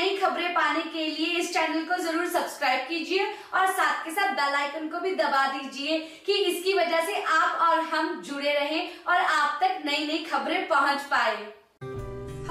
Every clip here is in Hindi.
नई खबरें पाने के लिए इस चैनल को ज़रूर सब्सक्राइब कीजिए और साथ के साथ बेल आइकन को भी दबा दीजिए कि इसकी वजह से आप और हम जुड़े रहें और आप तक नई नई खबरें पहुँच पाए।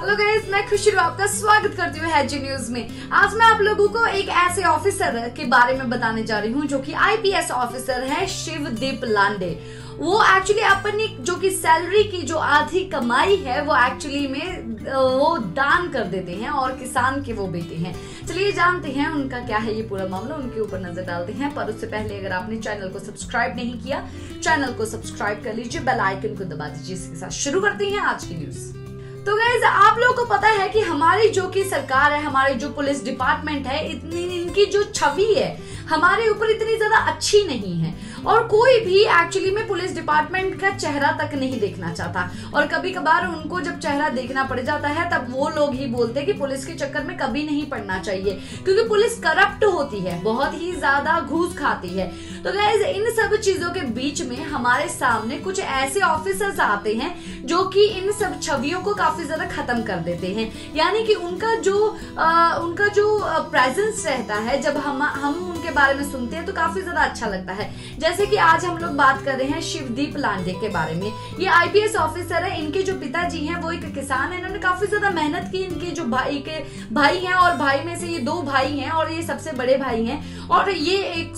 हेलो गाइस मैं खुशी आपका स्वागत करती हूँ हैजी न्यूज़ में। आज मैं आप लोगों को एक ऐसे ऑफिसर के बारे में बताने जा रही हूँ जो कि आईपीएस ऑफिसर है शिवदीप लांडे। वो एक्चुअली अपनी जो कि सैलरी की जो आधी कमाई है, वो एक्चुअली में वो दान कर देते हैं और किसान के वो बेटे हैं। चलिए जानते हैं उनका क्या है ये पूरा मामला, उनके ऊपर नज़र डालते हैं। पर उससे पहले अगर आपने चैनल को सब्सक्राइब नहीं किया चैनल को सब्सक्राइब कर लीजिए बेल आइकन को दबा दीजिए। इसके साथ शुरू करते हैं आज की न्यूज़ तो गैज आप लोगों को पता है कि हमारी जो की सरकार है, हमारी जो पुलिस डिपार्टमेंट है, इतनी, इनकी जो छवि है, हमारे ऊपर इतनी ज़्यादा अच्छी नहीं है। और कोई भी एक्चुअली में पुलिस डिपार्टमेंट का चेहरा तक नहीं देखना चाहता। और कभी कभार उनको जब चेहरा देखना पड़ जाता है, तब वो लोग ही बोलते कि पुलिस के चक्कर में कभी नहीं पड़ना चाहिए। क्योंकि पुलिस करप्ट होती है, बहुत ही ज़्यादा घूस खाती है। तो गैज इन सब चीज़ों के बीच में हमारे सामने कुछ ऐसे ऑफिसर्स आते हैं जो कि इन सब छवियों को काफ़ी ज़्यादा खत्म कर देते हैं। यानी कि उनका जो आ, उनका जो प्रेजेंस रहता है जब हम हम उनके बारे में सुनते हैं तो काफ़ी ज़्यादा अच्छा लगता है। जैसे कि आज हम लोग बात कर रहे हैं शिवदीप लांडे के बारे में। ये आईपीएस ऑफिसर है इनके जो पिताजी हैं वो एक किसान है। इन्होंने काफ़ी ज़्यादा मेहनत की इनके जो भाई के भाई हैं और भाई में से ये दो भाई हैं और ये सबसे बड़े भाई हैं। और ये एक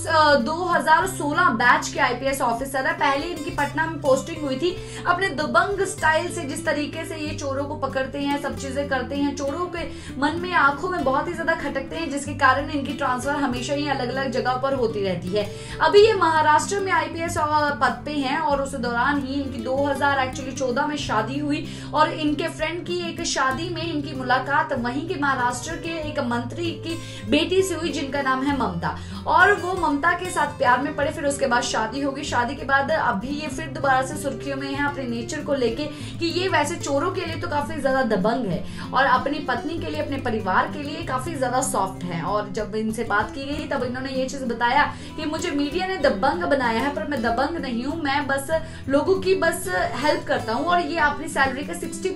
दो बैच के आईपीएस ऑफिसर है। पहले इनकी पटना में पोस्टिंग हुई थी। अपने दबंग स्टाइल से जिस तरीके से ये चोरों को पकड़ते हैं, सब चीज़ें करते हैं, चोरों के मन में, आँखों में बहुत ही ज़्यादा खटकते हैं, जिसके कारण इनकी ट्रांसफ़र हमेशा ही अलग अलग जगह पर होती रहती है। अभी ये महाराष्ट्र में आईपीएस पद पे हैं और उस दौरान ही इनकी 2000 एक्चुअली 14 में शादी हुई और इनके फ्रेंड की एक शादी में इनकी मुलाकात वहीं के महाराष्ट्र के एक मंत्री की बेटी से हुई, जिनका नाम है ममता। और वो ममता के साथ प्यार में पड़े, फिर उसके बाद शादी होगी। शादी के बाद अभी ये फिर दोबारा से सुर्खियों में है अपने नेचर को लेके कि ये वैसे चोरों के लिए तो काफ़ी ज़्यादा दबंग है और अपनी पत्नी के लिए, अपने परिवार के लिए काफ़ी ज़्यादा सॉफ्ट है। और जब इनसे बात की गई, तब इन्होंने ये चीज़ बताया कि मुझे मीडिया ने दबंग बनाया है, पर मैं दबंग नहीं हूँ, मैं बस लोगों की बस हेल्प करता हूँ। और ये अपनी सैलरी का सिक्सटी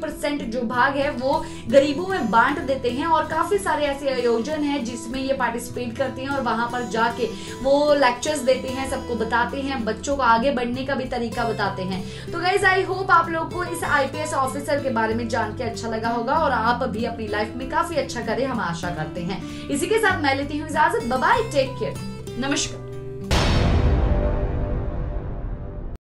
जो भाग है, वो गरीबों में बांट देते हैं और काफ़ी सारे ऐसे आयोजन है जिसमें ये पार्टिसिपेट करते हैं और वहाँ पर जाके वो लेक्चर्स देते हैं, सबको बताते हैं, बच्चों को आगे बढ़ने का भी तरीका बताते हैं। तो गाइज़ आई होप आप लोग को इस आईपीएस ऑफिसर के बारे में जान के अच्छा लगा होगा और आप भी अपनी लाइफ में काफ़ी अच्छा करें, हम आशा करते हैं। इसी के साथ मैं लेती हूँ इजाज़त बबाई टेक केयर नमस्कार।